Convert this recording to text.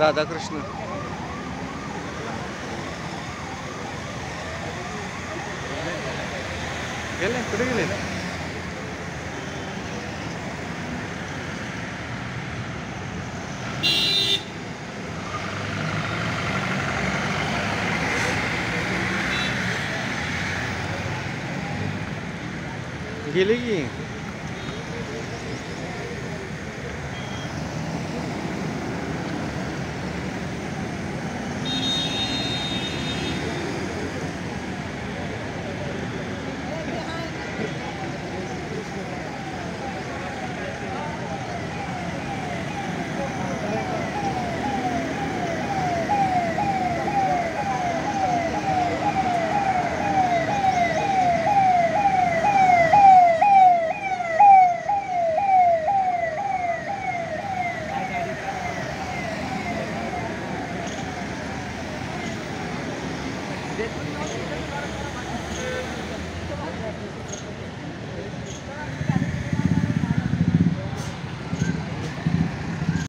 राधाकृष्ण। गेले कुठे गेले? गेले की? Thank you.